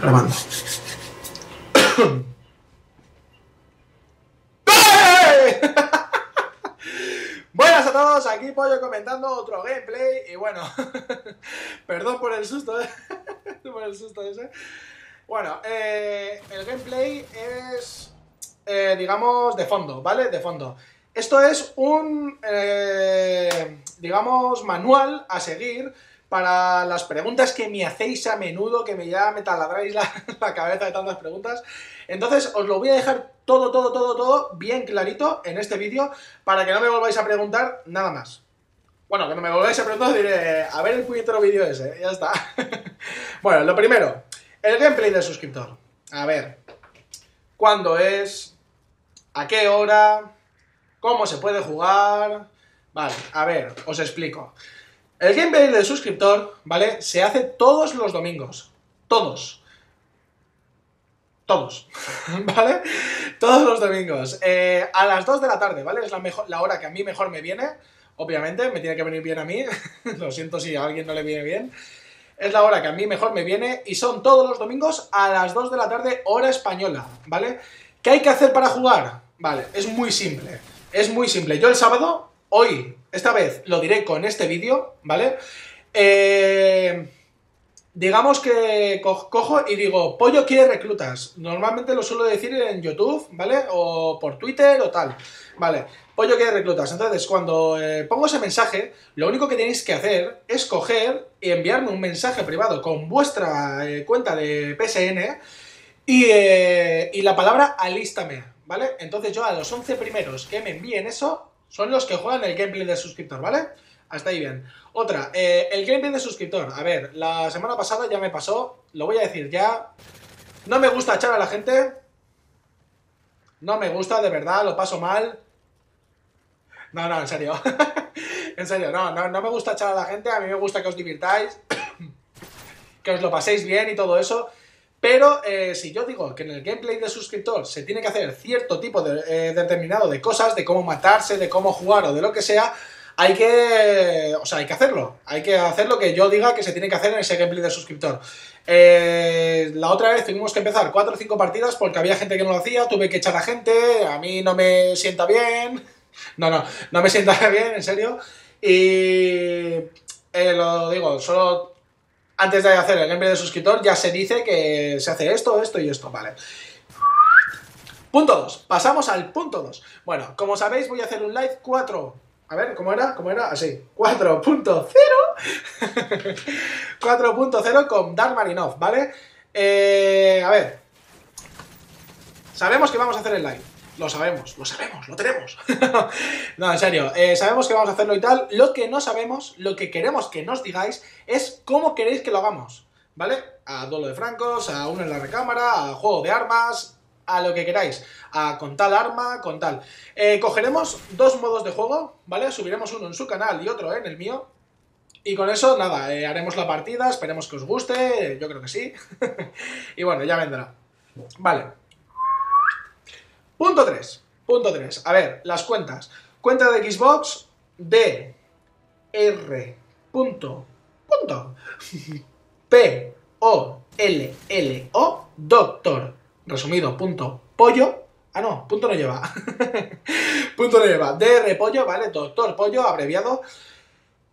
grabando. Buenas a todos, aquí Pollo comentando otro gameplay y bueno, perdón por el susto, ¿eh? por el susto ese. Bueno, eh, el gameplay es, eh, digamos, de fondo, ¿vale? De fondo. Esto es un, digamos, manual a seguir para las preguntas que me hacéis a menudo, que me ya me taladráis la, cabeza de tantas preguntas. Entonces os lo voy a dejar todo, todo, todo, todo bien clarito en este vídeo para que no me volváis a preguntar nada más. Bueno, que no me volváis a preguntar, diré, a ver el puñetero vídeo ese, ya está. bueno, lo primero, el gameplay del suscriptor. A ver, ¿cuándo es? ¿A qué hora? ¿Cómo se puede jugar? Vale, a ver, os explico. El gameplay del suscriptor, ¿vale? Se hace todos los domingos. Todos. Todos. ¿Vale? Todos los domingos. Eh, a las 2 de la tarde, ¿vale? Es la, mejor, la hora que a mí mejor me viene. Obviamente, me tiene que venir bien a mí. Lo siento si a alguien no le viene bien. Es la hora que a mí mejor me viene y son todos los domingos a las 2 de la tarde, hora española, ¿vale? ¿Qué hay que hacer para jugar? Vale, es muy simple. Es muy simple. Yo el sábado, hoy, esta vez lo diré con este vídeo, ¿vale? Eh, digamos que co cojo y digo, Pollo quiere reclutas. Normalmente lo suelo decir en YouTube, ¿vale? O por Twitter o tal, ¿vale? Pollo quiere reclutas. Entonces, cuando eh, pongo ese mensaje, lo único que tenéis que hacer es coger y enviarme un mensaje privado con vuestra eh, cuenta de PSN y, eh, y la palabra alístame, ¿vale? Entonces yo a los 11 primeros que me envíen eso son los que juegan el gameplay de suscriptor, ¿vale? Hasta ahí bien. Otra, eh, el gameplay de suscriptor. A ver, la semana pasada ya me pasó, lo voy a decir ya. No me gusta echar a la gente. No me gusta, de verdad, lo paso mal. No, no, en serio. en serio, no, no, no me gusta echar a la gente. A mí me gusta que os divirtáis. que os lo paséis bien y todo eso. Pero eh, si yo digo que en el gameplay de suscriptor se tiene que hacer cierto tipo de, eh, determinado de cosas, de cómo matarse, de cómo jugar o de lo que sea, hay que, o sea, hay que hacerlo. Hay que hacer lo que yo diga que se tiene que hacer en ese gameplay de suscriptor. Eh, la otra vez tuvimos que empezar 4 o 5 partidas porque había gente que no lo hacía, tuve que echar a gente, a mí no me sienta bien. No, no, no me sienta bien, en serio. Y eh, lo digo, solo antes de hacer el gameplay de suscriptor ya se dice que se hace esto, esto y esto, vale. Punto 2, pasamos al punto 2. Bueno, como sabéis voy a hacer un live 4 a ver, ¿cómo era? ¿Cómo era? Así. 4.0. 4.0 con Dark Marinov, ¿vale? Eh, a ver. Sabemos que vamos a hacer el live. Lo sabemos, lo sabemos, lo tenemos. no, en serio. Eh, sabemos que vamos a hacerlo y tal. Lo que no sabemos, lo que queremos que nos digáis es cómo queréis que lo hagamos. ¿Vale? A duelo de francos, a uno en la recámara, a juego de armas, a lo que queráis, a, con tal arma, con tal. Eh, cogeremos dos modos de juego, ¿vale? Subiremos uno en su canal y otro en el mío. Y con eso, nada, eh, haremos la partida, esperemos que os guste, yo creo que sí. y bueno, ya vendrá. Vale. Punto 3. Punto 3. A ver, las cuentas. Cuenta de Xbox de R. Punto. Punto. P. O. L. L. O. Doctor resumido, punto pollo. Ah, no, punto no lleva. punto no lleva. DR pollo, ¿vale? Doctor pollo, abreviado.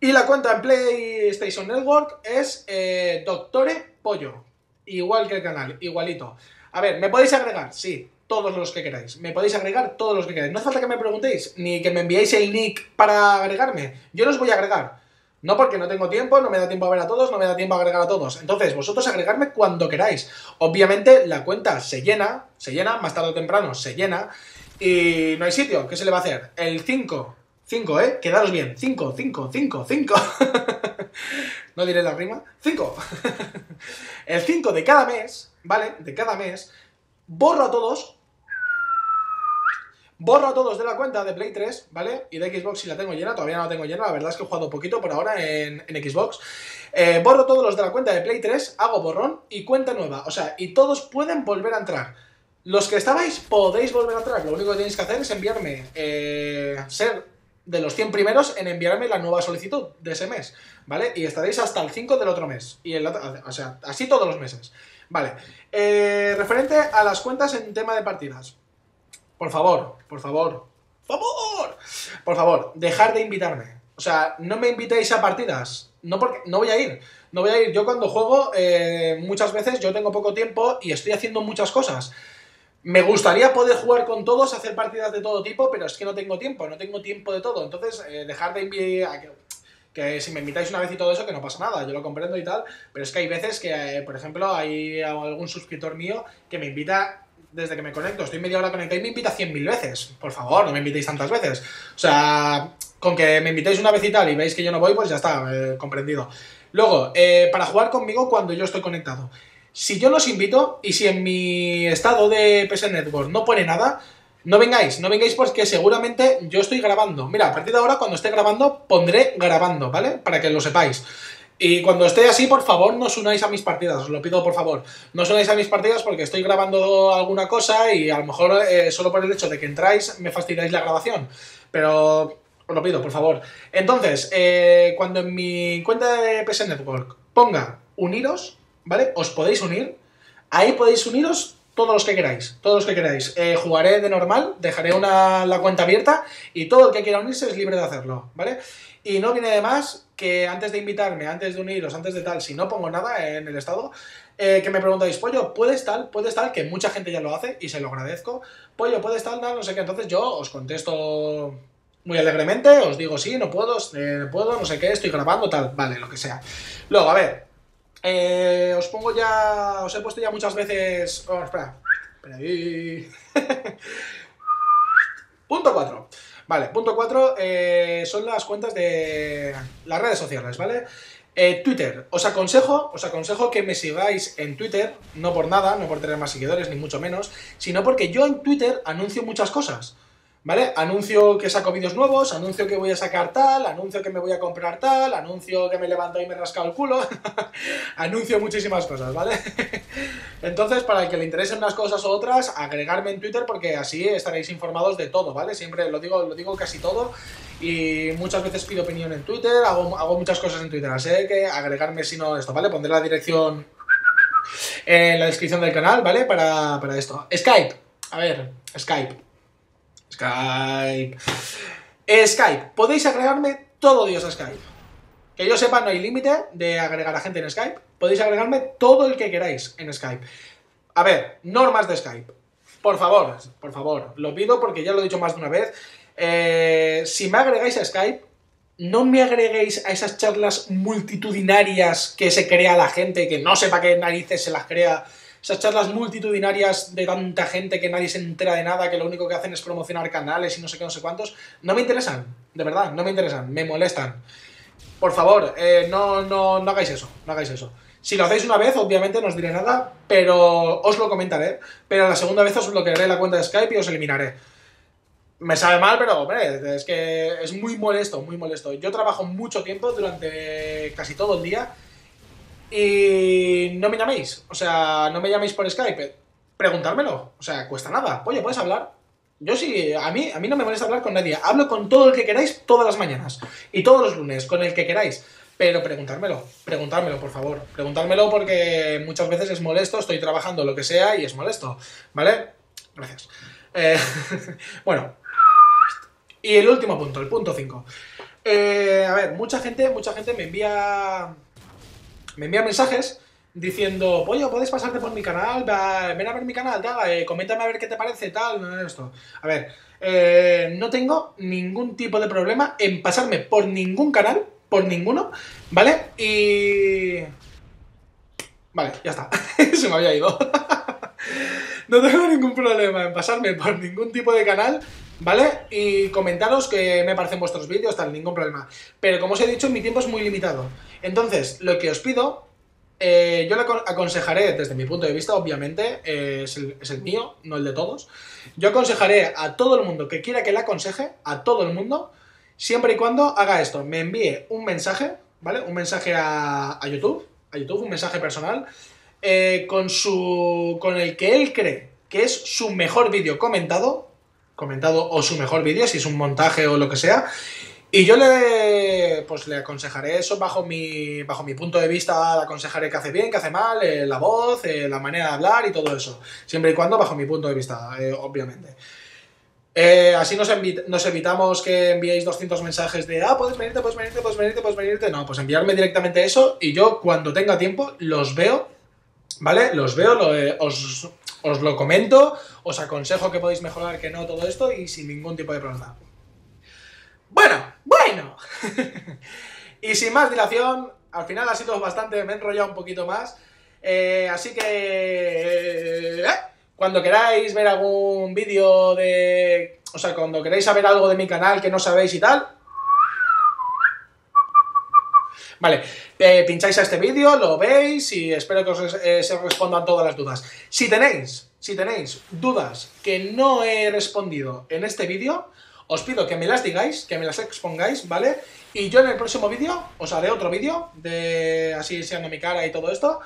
Y la cuenta en PlayStation Network es eh, Doctore Pollo. Igual que el canal, igualito. A ver, ¿me podéis agregar? Sí, todos los que queráis. Me podéis agregar todos los que queráis. No hace falta que me preguntéis, ni que me enviéis el nick para agregarme. Yo los voy a agregar. No porque no tengo tiempo, no me da tiempo a ver a todos, no me da tiempo a agregar a todos. Entonces, vosotros agregarme cuando queráis. Obviamente, la cuenta se llena, se llena, más tarde o temprano se llena, y no hay sitio. ¿Qué se le va a hacer? El 5, 5, ¿eh? Quedaros bien. 5, 5, 5, 5. no diré la rima. 5. El 5 de cada mes, ¿vale? De cada mes, borro a todos Borro a todos de la cuenta de Play 3, ¿vale? Y de Xbox si la tengo llena, todavía no la tengo llena, la verdad es que he jugado poquito por ahora en, Xbox. Eh, borro todos los de la cuenta de Play 3, hago borrón y cuenta nueva. O sea, y todos pueden volver a entrar. Los que estabais podéis volver a entrar. Lo único que tenéis que hacer es enviarme, eh, ser de los 100 primeros en enviarme la nueva solicitud de ese mes, ¿vale? Y estaréis hasta el 5 del otro mes. Y el o sea, así todos los meses. Vale. Eh, referente a las cuentas en tema de partidas. Por favor, por favor, por favor, por favor, dejar de invitarme. O sea, no me invitéis a partidas. No porque no voy a ir. No voy a ir. Yo cuando juego, eh, muchas veces yo tengo poco tiempo y estoy haciendo muchas cosas. Me gustaría poder jugar con todos, hacer partidas de todo tipo, pero es que no tengo tiempo, no tengo tiempo de todo. Entonces, eh, dejar de invitar. Que, si me invitáis una vez y todo eso, que no pasa nada, yo lo comprendo y tal. Pero es que hay veces que, eh, por ejemplo, hay algún suscriptor mío que me invita desde que me conecto, estoy media hora conectado y me invita 100.000 veces. Por favor, no me invitéis tantas veces. O sea, con que me invitéis una vez y tal y veis que yo no voy, pues ya está, eh, comprendido. Luego, para jugar conmigo cuando yo estoy conectado. Si yo los invito y si en mi estado de PS Network no pone nada, no vengáis, no vengáis porque seguramente yo estoy grabando. Mira, a partir de ahora cuando esté grabando pondré grabando, ¿vale? Para que lo sepáis. Y cuando esté así, por favor, no os unáis a mis partidas, os lo pido por favor. No os unáis a mis partidas porque estoy grabando alguna cosa y a lo mejor eh, solo por el hecho de que entráis me fastidiáis la grabación. Pero os lo pido, por favor. Entonces, eh, cuando en mi cuenta de PS Network ponga uniros, ¿vale? Os podéis unir. Ahí podéis uniros todos los que queráis, todos los que queráis. Eh, jugaré de normal, dejaré una, la cuenta abierta y todo el que quiera unirse es libre de hacerlo, ¿vale? Y no viene de más que antes de invitarme, antes de uniros, antes de tal, si no pongo nada en el estado, eh, que me preguntáis, pollo, ¿puedes tal? ¿Puedes tal? Que mucha gente ya lo hace y se lo agradezco. Pollo, ¿puedes tal? No, no sé qué. Entonces yo os contesto muy alegremente, os digo sí, no puedo, eh, puedo, no sé qué, estoy grabando, tal, vale, lo que sea. Luego, a ver, eh, os pongo ya. Os he puesto ya muchas veces. Oh, espera. Espera ahí. punto 4. Vale, punto 4 eh, son las cuentas de las redes sociales, ¿vale? Eh, Twitter, os aconsejo, os aconsejo que me sigáis en Twitter, no por nada, no por tener más seguidores, ni mucho menos, sino porque yo en Twitter anuncio muchas cosas. ¿Vale? Anuncio que saco vídeos nuevos, anuncio que voy a sacar tal, anuncio que me voy a comprar tal, anuncio que me levanto y me rasca el culo, anuncio muchísimas cosas, ¿vale? Entonces, para el que le interesen unas cosas u otras, agregarme en Twitter porque así estaréis informados de todo, ¿vale? Siempre lo digo, lo digo casi todo y muchas veces pido opinión en Twitter, hago, hago muchas cosas en Twitter, así que agregarme si no esto, ¿vale? Pondré la dirección en la descripción del canal, ¿vale? Para, para esto. Skype, a ver, Skype. Skype. Skype. Podéis agregarme todo Dios a Skype. Que yo sepa, no hay límite de agregar a gente en Skype. Podéis agregarme todo el que queráis en Skype. A ver, normas de Skype. Por favor, por favor, lo pido porque ya lo he dicho más de una vez. Eh, si me agregáis a Skype, no me agreguéis a esas charlas multitudinarias que se crea la gente, que no sepa qué narices se las crea esas charlas multitudinarias de tanta gente que nadie se entera de nada, que lo único que hacen es promocionar canales y no sé qué, no sé cuántos, no me interesan, de verdad, no me interesan, me molestan. Por favor, eh, no, no, no hagáis eso, no hagáis eso. Si lo hacéis una vez, obviamente no os diré nada, pero os lo comentaré. Pero la segunda vez os bloquearé la cuenta de Skype y os eliminaré. Me sabe mal, pero hombre, es que es muy molesto, muy molesto. Yo trabajo mucho tiempo durante casi todo el día y no me llaméis, o sea, no me llaméis por Skype, preguntármelo, o sea, cuesta nada. Oye, ¿puedes hablar? Yo sí, a mí, a mí no me molesta hablar con nadie. Hablo con todo el que queráis todas las mañanas y todos los lunes, con el que queráis. Pero preguntármelo, preguntármelo, por favor. Preguntármelo porque muchas veces es molesto, estoy trabajando lo que sea y es molesto, ¿vale? Gracias. Eh, bueno, y el último punto, el punto 5. Eh, a ver, mucha gente, mucha gente me envía me envía mensajes diciendo, pollo, puedes pasarte por mi canal, ven a ver mi canal, tal, eh, coméntame a ver qué te parece, tal, esto. A ver, eh, no tengo ningún tipo de problema en pasarme por ningún canal, por ninguno, ¿vale? Y... Vale, ya está, se me había ido. no tengo ningún problema en pasarme por ningún tipo de canal, ¿vale? Y comentaros que me parecen vuestros vídeos, tal, ningún problema. Pero como os he dicho, mi tiempo es muy limitado. Entonces, lo que os pido, eh, yo le aconsejaré, desde mi punto de vista, obviamente, eh, es, el, mío, no el de todos. Yo aconsejaré a todo el mundo que quiera que le aconseje, a todo el mundo, siempre y cuando haga esto, me envíe un mensaje, ¿vale? Un mensaje a, YouTube, a YouTube, un mensaje personal, eh, con, su, con el que él cree que es su mejor vídeo comentado, comentado o su mejor vídeo, si es un montaje o lo que sea, Y yo le, pues le aconsejaré eso bajo mi, bajo mi punto de vista, le aconsejaré que hace bien, que hace mal, eh, la voz, eh, la manera de hablar y todo eso. Siempre y cuando bajo mi punto de vista, eh, obviamente. así nos, nos, evitamos que enviéis 200 mensajes de, ah, puedes venirte, puedes venirte, puedes venirte, puedes venirte. No, pues enviarme directamente eso y yo cuando tenga tiempo los veo, ¿vale? Los veo, os, os lo comento, os aconsejo que podéis mejorar, que no, todo esto y sin ningún tipo de problema. Bueno, bueno. y sin más dilación, al final ha sido bastante, me he enrollado un poquito más. Eh, así que... Eh, cuando queráis ver algún vídeo de... O sea, cuando queráis saber algo de mi canal que no sabéis y tal... Vale, eh, pincháis a este vídeo, lo veis y espero que os se respondan todas las dudas. Si tenéis, si tenéis dudas que no he respondido en este vídeo, os pido que me las digáis, que me las expongáis, ¿vale? Y yo en el próximo vídeo os haré otro vídeo de así enseñando mi cara y todo esto.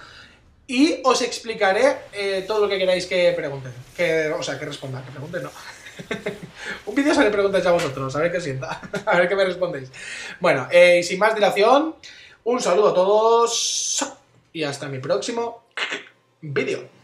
Y os explicaré eh, todo lo que queráis que pregunten. Que, o sea, que respondan, que pregunten no. Un vídeo sobre preguntas a vosotros, a ver qué sienta, a ver qué me respondéis. Bueno, eh, y sin más dilación, un saludo a todos y hasta mi próximo vídeo.